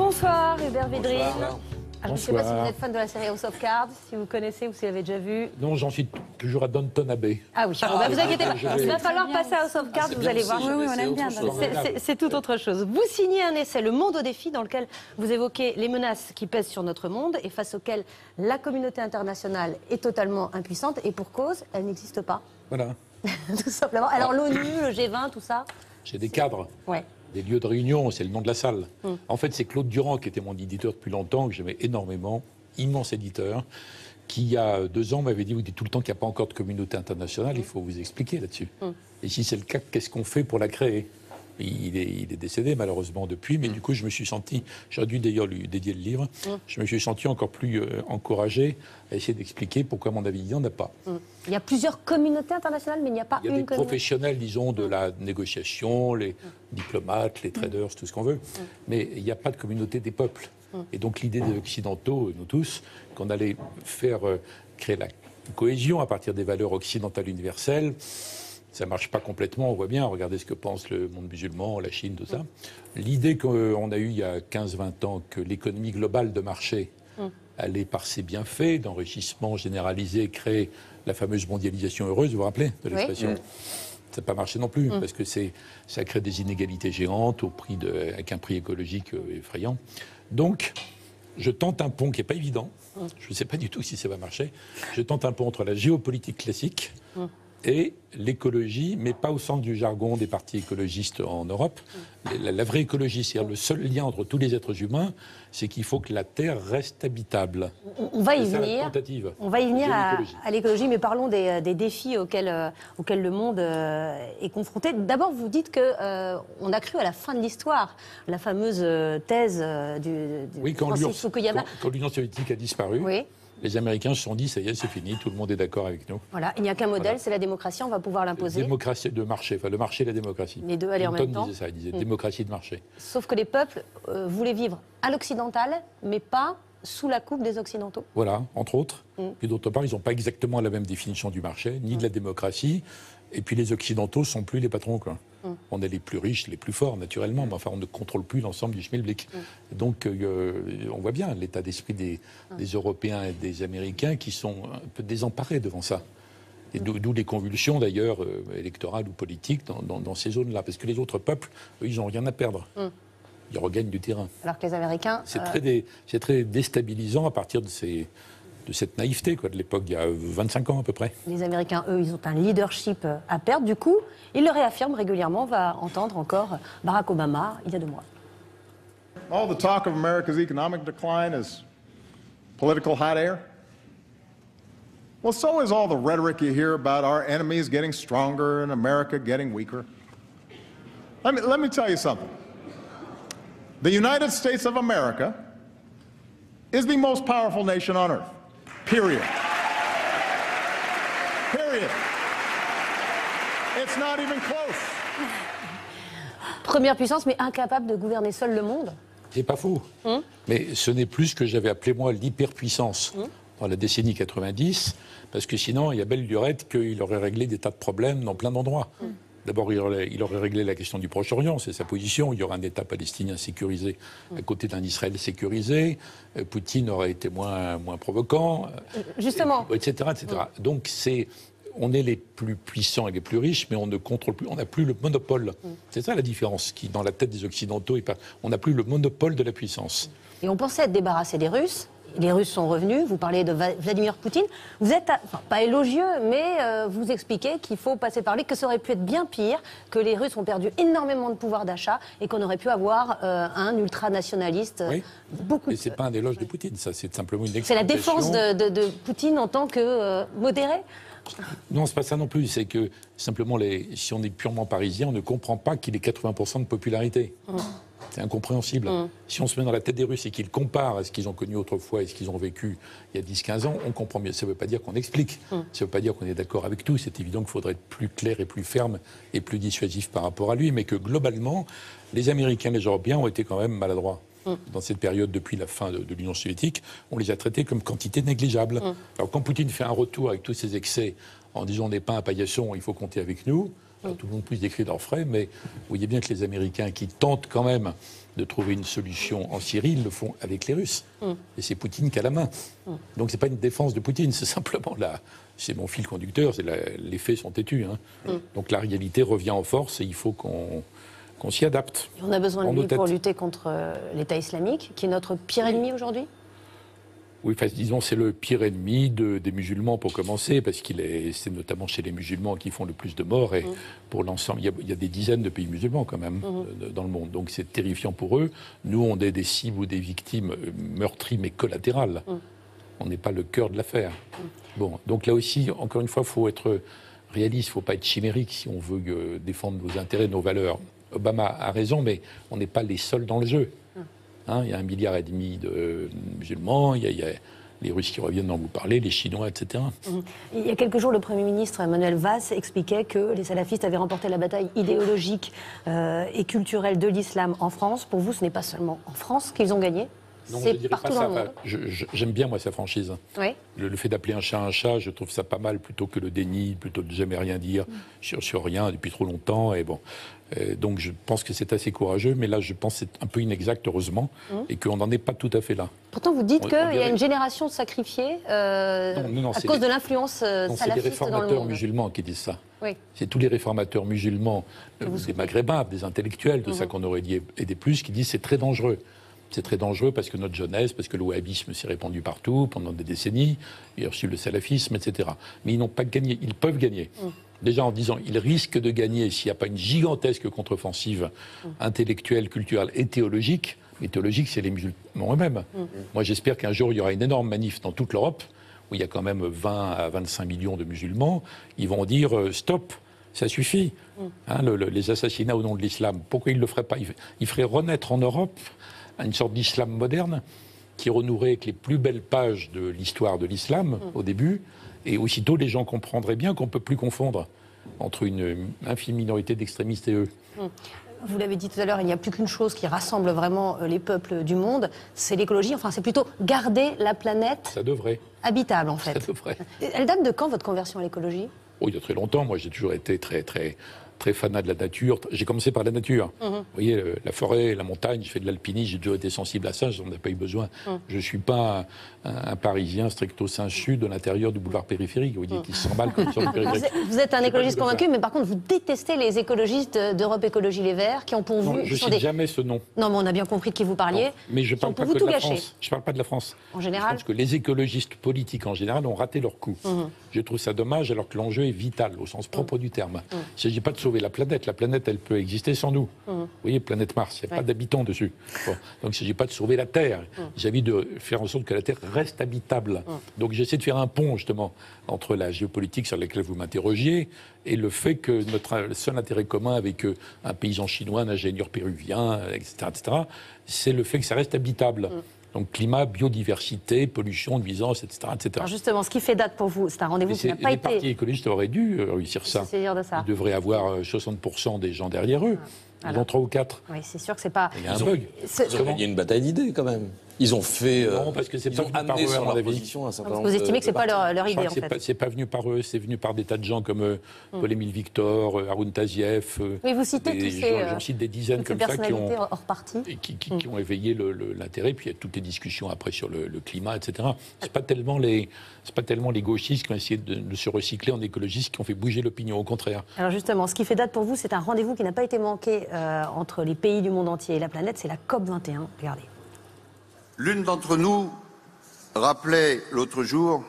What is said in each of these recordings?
Bonsoir Hubert Védrine. Bonsoir. Alors, je ne sais pas si vous êtes fan de la série House of Cards, si vous connaissez ou si vous l'avez déjà vu. Non, j'en suis toujours à Downton Abbey. Ah oui, bon, bah, vous inquiétez pas. Il va falloir passer à House of Cards, c'est vous allez voir. Oui, oui, on aime bien C'est- tout autre chose. Vous signez un essai, Le Monde au défi, dans lequel vous évoquez les menaces qui pèsent sur notre monde et face auxquelles la communauté internationale est totalement impuissante et pour cause, elle n'existe pas, Voilà. tout simplement. Alors l'ONU, le G20, tout ça J'ai des cadres, Ouais. Des lieux de réunion, c'est le nom de la salle. Mm. En fait, c'est Claude Durand qui était mon éditeur depuis longtemps, que j'aimais énormément, immense éditeur, qui il y a deux ans m'avait dit, vous dites tout le temps qu'il n'y a pas encore de communauté internationale, il faut vous expliquer là-dessus. Mm. Et si c'est le cas, qu'est-ce qu'on fait pour la créer? Il est, il est décédé malheureusement depuis, mais du coup je me suis senti, j'aurais dû d'ailleurs lui dédier le livre, je me suis senti encore plus euh, encouragé à essayer d'expliquer pourquoi mon avis il n'y en a pas. Il y a plusieurs communautés internationales, mais il n'y a pas Il y a une des professionnels, disons, de la négociation, les diplomates, les traders, tout ce qu'on veut, mais il n'y a pas de communauté des peuples. Et donc l'idée des Occidentaux, nous tous, qu'on allait faire euh, créer la cohésion à partir des valeurs occidentales universelles, ça ne marche pas complètement, on voit bien, regardez ce que pense le monde musulman, la Chine, tout ça. L'idée qu'on a eue il y a 15-20 ans que l'économie globale de marché allait par ses bienfaits d'enrichissement généralisé créer la fameuse mondialisation heureuse, vous vous rappelez de l'expression ça n'a pas marché non plus, parce que ça crée des inégalités géantes au prix de, avec un prix écologique euh, effrayant. Donc, je tente un pont qui n'est pas évident. Je ne sais pas du tout si ça va marcher. Je tente un pont entre la géopolitique classique et l'écologie, mais pas au sens du jargon des partis écologistes en Europe. La, la vraie écologie, c'est-à-dire le seul lien entre tous les êtres humains, c'est qu'il faut que la Terre reste habitable. On- On va y venir. tentative On va y venir à, l'écologie. à l'écologie, mais parlons des, euh, des défis auxquels, euh, auxquels le monde euh, est confronté. D'abord, vous dites que euh, on a cru à la fin de l'histoire, la fameuse thèse du, du Oui, quand Francis Fukuyama. quand- quand l'Union soviétique a disparu, Oui, les Américains se sont dit, ça y est, c'est fini, tout le monde est d'accord avec nous. voilà. Il n'y a qu'un modèle, Voilà. c'est la démocratie. On va pouvoir l'imposer. Démocratie de marché, enfin le marché et la démocratie. Les deux aller en même temps. disait ça, il disait Mm. démocratie de marché. Sauf que les peuples euh, voulaient vivre à l'occidental, mais pas sous la coupe des occidentaux. Voilà, entre autres. Mm. Puis d'autre part, ils n'ont pas exactement la même définition du marché, ni de la démocratie. Et puis les Occidentaux sont plus les patrons. Quoi. Mm. On est les plus riches, les plus forts, naturellement, mais enfin, on ne contrôle plus l'ensemble du schmilblick. Donc, euh, on voit bien l'état d'esprit des, des Européens et des Américains qui sont un peu désemparés devant ça. Et d'où les convulsions, d'ailleurs, euh, électorales ou politiques dans, dans- dans ces zones-là. Parce que les autres peuples, eux, ils n'ont rien à perdre. Ils regagnent du terrain. Alors que les Américains. C'est euh, très, dé- c'est très déstabilisant à partir de, ces, de cette naïveté quoi, de l'époque, il y a 25 ans à peu près. Les Américains, eux, ils ont un leadership euh, à perdre. Du coup, ils le réaffirment régulièrement. On va entendre encore Barack Obama il y a deux mois. All the talk of America's economic decline is political hot air. Well, so is all the rhetoric you hear about our enemies getting stronger and America getting weaker. Let me, let me tell you something. The United States of America is the most powerful nation on earth. Period. Period. It's not even close. Première puissance, mais incapable de gouverner seul le monde. C'est pas faux. Mais ce n'est plus ce que j'avais appelé moi l'hyperpuissance dans la décennie 90, parce que sinon, il y a belle lurette qu'il aurait réglé des tas de problèmes dans plein d'endroits. D'abord, il aurait, il aurait réglé la question du Proche-Orient, c'est sa position. Il y aurait un État palestinien sécurisé à côté d'un Israël sécurisé. Euh, Poutine aurait été moins, moins provoquant. Justement. Et- etc. etc. Donc, c'est. On est les plus puissants et les plus riches, mais on ne contrôle plus, on n'a plus le monopole. C'est ça la différence qui, dans la tête des Occidentaux, est pas- on n'a plus le monopole de la puissance. Et on pensait être débarrassé des Russes. Les Russes sont revenus. Vous parlez de Vladimir Poutine. Vous êtes, à- enfin, pas élogieux, mais euh, vous expliquez qu'il faut passer par lui, que ça aurait pu être bien pire, que les Russes ont perdu énormément de pouvoir d'achat et qu'on aurait pu avoir euh, un ultranationaliste. euh, Oui. Beaucoup. Et de- c'est pas un éloge de Poutine, ça, c'est simplement une C'est la défense de, de- de Poutine en tant que modéré. Non, c'est pas ça non plus. C'est que simplement, les, si on est purement parisien, on ne comprend pas qu'il ait 80% de popularité. C'est incompréhensible. Si on se met dans la tête des Russes et qu'ils comparent à ce qu'ils ont connu autrefois et ce qu'ils ont vécu il y a 10-15 ans, on comprend mieux. Ça ne veut pas dire qu'on explique. Ça ne veut pas dire qu'on est d'accord avec tout. C'est évident qu'il faudrait être plus clair et plus ferme et plus dissuasif par rapport à lui. Mais que globalement, les Américains et les Européens ont été quand même maladroits. Dans cette période, depuis la fin de, de l'Union soviétique, on les a traités comme quantité négligeable. Alors quand Poutine fait un retour avec tous ses excès en disant on n'est pas un paillasson, il faut compter avec nous, Tout le monde pousse des cris d'orfraie, mais vous voyez bien que les Américains qui tentent quand même de trouver une solution en Syrie, ils le font avec les Russes. Et c'est Poutine qui a la main. Donc c'est pas une défense de Poutine, c'est simplement là. C'est mon fil conducteur, la- les faits sont têtus. hein. Donc la réalité revient en force et il faut qu'on qu'on s'y adapte. Et on a besoin de lui pour lutter contre euh, l'État islamique, qui est notre pire ennemi aujourd'hui? Oui, enfin, disons, c'est le pire ennemi de- des musulmans pour commencer, parce qu'il est, c'est notamment chez les musulmans qui font le plus de morts, et pour l'ensemble, il y, a, il y a des dizaines de pays musulmans quand même euh, dans le monde, donc c'est terrifiant pour eux. Nous, on est des cibles ou des victimes euh, meurtries mais collatérales. On n'est pas le cœur de l'affaire. Bon, donc là aussi, encore une fois, il faut être réaliste, il ne faut pas être chimérique si on veut défendre nos intérêts, nos valeurs. Obama a raison, mais on n'est pas les seuls dans le jeu. Hein, il y a un milliard et demi de musulmans, il y a, il y a les Russes qui reviennent dont vous parlez, les Chinois, etc. Il y a quelques jours, le Premier ministre Emmanuel Valls expliquait que les salafistes avaient remporté la bataille idéologique euh, et culturelle de l'islam en France. Pour vous, ce n'est pas seulement en France qu'ils ont gagné, Non, je dirais pas ça. J'aime bien, moi, sa franchise. Oui. Le, le fait d'appeler un chat un chat, je trouve ça pas mal plutôt que le déni, plutôt de jamais rien dire sur, sur rien depuis trop longtemps. Et bon, donc je pense que c'est assez courageux, mais là, je pense que c'est un peu inexact, heureusement, et qu'on n'en est pas tout à fait là. Pourtant, vous dites qu'il y a une génération sacrifiée euh, Non, non, non, à cause de l'influence euh, Non, c'est les salafiste dans le réformateurs musulmans qui disent ça. Oui. C'est tous les réformateurs musulmans, euh, des maghrébins, des intellectuels, de ça qu'on aurait dit aider plus, qui disent c'est très dangereux. C'est très dangereux parce que notre jeunesse, parce que le wahhabisme s'est répandu partout pendant des décennies, il y a reçu le salafisme, etc. Mais ils n'ont pas gagné, ils peuvent gagner. Mhm. Déjà en disant, ils risquent de gagner s'il n'y a pas une gigantesque contre-offensive Mhm. intellectuelle, culturelle et théologique. Mais théologique, c'est les musulmans eux-mêmes. Mhm. Moi, j'espère qu'un jour, il y aura une énorme manif dans toute l'Europe, où il y a quand même 20 à 25 millions de musulmans. Ils vont dire euh, stop, ça suffit. Hein, le- le- les assassinats au nom de l'islam, pourquoi ils ne le feraient pas? Ils, ils feraient renaître en Europe une sorte d'islam moderne qui renouerait avec les plus belles pages de l'histoire de l'islam au début. Et aussitôt, les gens comprendraient bien qu'on ne peut plus confondre entre une infime minorité d'extrémistes et eux. Vous l'avez dit tout à l'heure, il n'y a plus qu'une chose qui rassemble vraiment euh, les peuples du monde, c'est l'écologie. Enfin, c'est plutôt garder la planète Ça devrait. habitable, en Ça fait. devrait. Elle date de quand, votre conversion à l'écologie? Oh, il y a très longtemps, moi j'ai toujours été très très très fanat de la nature. J'ai commencé par la nature. Vous voyez, la forêt, la montagne, j'ai fait de l'alpinisme, j'ai toujours été sensible à ça, j'en ai pas eu besoin. Je suis pas un, un Parisien stricto sensu de l'intérieur du boulevard périphérique, vous voyez, qui s'emballe comme sur le périphérique. vous êtes un écologiste convaincu, mais par contre, vous détestez les écologistes d'Europe Écologie Les Verts qui ont pour Non, vous. je sont cite des- jamais ce nom. Non, mais on a bien compris de qui vous parliez. Non, mais je ont parle pas que de la. France. Je parle pas de la France. En général Je pense que les écologistes politiques en général ont raté leur coup. Je trouve ça dommage alors que l'enjeu est vital au sens propre du terme. Il ne s'agit pas de sauver la planète. La planète, elle peut exister sans nous. Vous voyez, planète Mars, il n'y a Ouais. pas d'habitants dessus. Bon. Donc il ne s'agit pas de sauver la Terre. Il s'agit de faire en sorte que la Terre reste habitable. Donc j'essaie de faire un pont justement entre la géopolitique sur laquelle vous m'interrogiez et le fait que notre seul intérêt commun avec euh, un paysan chinois, un ingénieur péruvien, etc., etc., c'est le fait que ça reste habitable. Donc climat, biodiversité, pollution, nuisance, etc. etc. Alors justement, ce qui fait date pour vous, c'est un rendez-vous qui n'a pas les partis été. écologistes auraient dû euh, réussir ça. De ça. Ils devraient avoir euh, 60% des gens derrière eux. Ils ont trois ou quatre. Oui, c'est sûr que c'est pas. Il y a un Ils bug. Ils ont gagné une bataille d'idées quand même. Ils ont fait. euh, Non, parce que c'est pas venu par eux, à sur mon leur avis. position un certain vous estimez que c'est pas leur, idée, en fait. pas, c'est pas venu par eux, c'est venu par des tas de gens comme euh, Paul-Émile Victor, euh, Haroun Tazieff. euh, Oui, vous citez des- tous ces, j'en- euh, cite des dizaines comme ça qui ont, hors parti. qui, qui- qui ont éveillé l'intérêt. Puis il y a toutes les discussions après sur le, le climat, etc. C'est pas tellement les, c'est pas tellement les gauchistes qui ont essayé de, de se recycler en écologistes qui ont fait bouger l'opinion. Au contraire. Alors justement, ce qui fait date pour vous, c'est un rendez-vous qui n'a pas été manqué euh, entre les pays du monde entier et la planète, c'est la COP 21. Regardez. L'une d'entre nous rappelait l'autre jour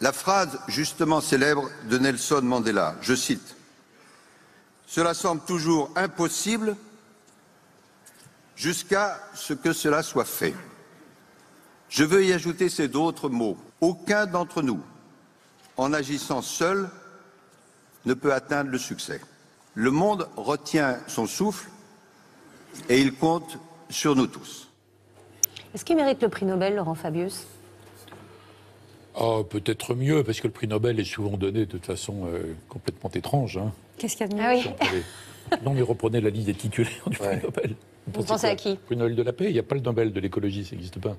la phrase justement célèbre de Nelson Mandela. Je cite Cela semble toujours impossible jusqu'à ce que cela soit fait. Je veux y ajouter ces d'autres mots. Aucun d'entre nous, en agissant seul, ne peut atteindre le succès. Le monde retient son souffle et il compte sur nous tous. Est-ce qu'il mérite le prix Nobel, Laurent Fabius? Oh, peut-être mieux, parce que le prix Nobel est souvent donné de façon euh, complètement étrange. hein. Qu'est-ce qu'il y a de mieux Ah oui. Allez. Non, mais reprenez la liste des titulaires du prix. Nobel. Vous pensez à qui? Prix Nobel de la paix, il n'y a pas le Nobel de l'écologie, ça n'existe pas.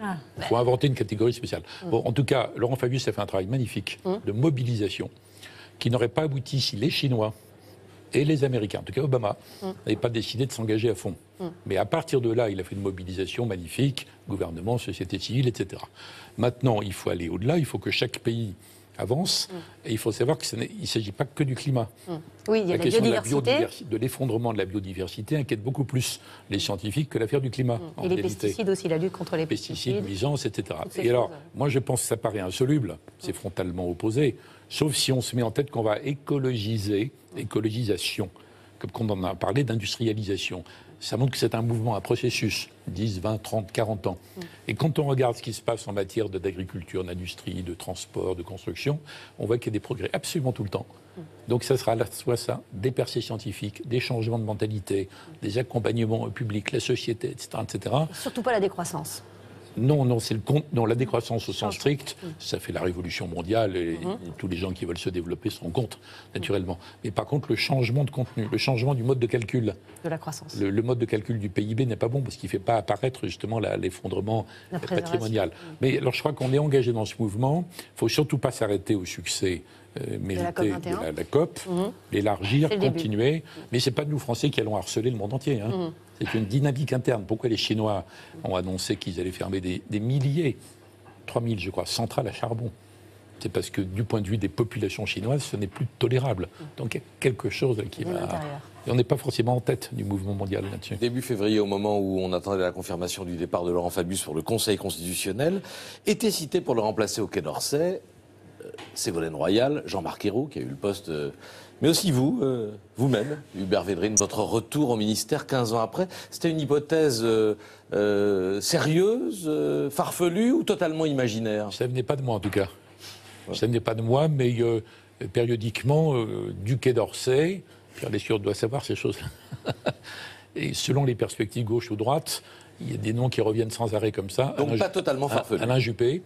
Ah. Il faut inventer une catégorie spéciale. Bon, en tout cas, Laurent Fabius a fait un travail magnifique de mobilisation qui n'aurait pas abouti si les Chinois et les Américains, en tout cas Obama, n'avaient pas décidé de s'engager à fond. Mais à partir de là, il a fait une mobilisation magnifique, gouvernement, société civile, etc. Maintenant, il faut aller au-delà, il faut que chaque pays avance, et il faut savoir qu'il ne s'agit pas que du climat. Oui, il y a la, question de, la biodiversité. biodiversi- de l'effondrement de la biodiversité inquiète beaucoup plus les scientifiques que l'affaire du climat. en Et les réalité. pesticides aussi, la lutte contre les pesticides, pesticides. nuisances, etc. Et alors, choses. moi, je pense que ça paraît insoluble, c'est frontalement opposé, sauf si on se met en tête qu'on va écologiser, écologisation, comme on en a parlé, d'industrialisation. Ça montre que c'est un mouvement, un processus, 10, 20, 30, 40 ans. Et quand on regarde ce qui se passe en matière d'agriculture, d'industrie, de transport, de construction, on voit qu'il y a des progrès absolument tout le temps. Donc ça sera fois ça, des percées scientifiques, des changements de mentalité, des accompagnements au public, la société, etc. etc. Surtout pas la décroissance. Non, non, c'est le compte. Non, la décroissance au sens strict, ça fait la révolution mondiale et, et tous les gens qui veulent se développer rendent compte, naturellement. Mais par contre, le changement de contenu, le changement du mode de calcul, de la croissance. le, le mode de calcul du PIB n'est pas bon parce qu'il ne fait pas apparaître justement l'effondrement préservation. patrimonial. Mais alors, je crois qu'on est engagé dans ce mouvement. Il faut surtout pas s'arrêter au succès euh, mérité 21. de la, la COP, l'élargir, le début. continuer. Mais c'est pas nous Français qui allons harceler le monde entier. hein. C'est une dynamique interne. Pourquoi les Chinois ont annoncé qu'ils allaient fermer des, des milliers, 3000 je crois, centrales à charbon? C'est parce que du point de vue des populations chinoises, ce n'est plus tolérable. Donc il y a quelque chose qui va. l'intérieur. Et on n'est pas forcément en tête du mouvement mondial là-dessus. Début février, au moment où on attendait la confirmation du départ de Laurent Fabius pour le Conseil constitutionnel, était cité pour le remplacer au Quai d'Orsay Ségolène Royal, Jean-Marc Ayrault, qui a eu le poste, euh, mais aussi vous, euh, vous-même, Hubert Védrine, votre retour au ministère 15 ans après. C'était une hypothèse euh, euh, sérieuse, euh, farfelue ou totalement imaginaire? Ça venait pas de moi en tout cas. Ça venait pas de moi, mais euh, périodiquement, euh, du Quai d'Orsay, Pierre Lescure doit savoir ces choses-là. Et selon les perspectives gauche ou droite, il y a des noms qui reviennent sans arrêt comme ça. Donc Alain pas totalement farfelu. Alain Juppé,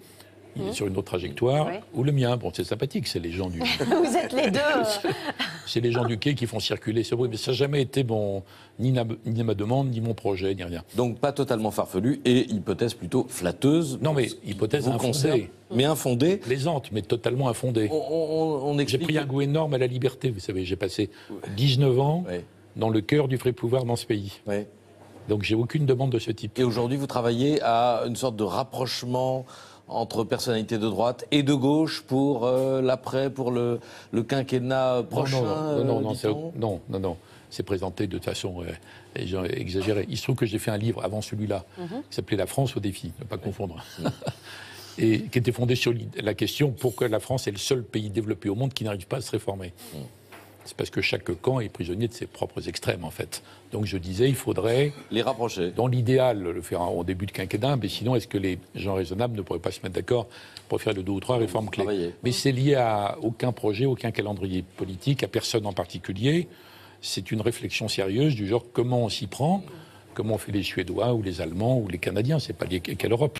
il est sur une autre trajectoire, Oui. ou le mien. Bon, c'est sympathique, c'est les gens du, Vous êtes les deux. c'est les gens du quai qui font circuler ce bruit. Mais ça n'a jamais été mon, ni, na- ni ma demande, ni mon projet, ni rien. Donc pas totalement farfelu et hypothèse plutôt flatteuse. Non, mais hypothèse vous infondée. mais infondée. Plaisante, mais totalement infondée. On, on- on J'ai pris un goût énorme à la liberté, vous savez. J'ai passé 19 ans Oui, dans le cœur du vrai pouvoir dans ce pays. oui. Donc j'ai aucune demande de ce type. Et aujourd'hui, vous travaillez à une sorte de rapprochement entre personnalités de droite et de gauche pour euh, l'après, pour le, le quinquennat prochain. non, non, non, non, euh, non, non, non, non. C'est présenté de façon euh, exagérée. Il se trouve que j'ai fait un livre avant celui-là, qui s'appelait La France au défi, ne pas confondre. Et qui était fondé sur la question pourquoi la France est le seul pays développé au monde qui n'arrive pas à se réformer? C'est parce que chaque camp est prisonnier de ses propres extrêmes, en fait. Donc je disais, il faudrait Les rapprocher. dans l'idéal, le faire en début de quinquennat, mais sinon, est-ce que les gens raisonnables ne pourraient pas se mettre d'accord pour faire les deux ou trois réformes clés? Travaillez. Mais c'est lié à aucun projet, aucun calendrier politique, à personne en particulier. C'est une réflexion sérieuse du genre comment on s'y prend, comment on fait les Suédois ou les Allemands ou les Canadiens, c'est pas lié qu'à l'Europe.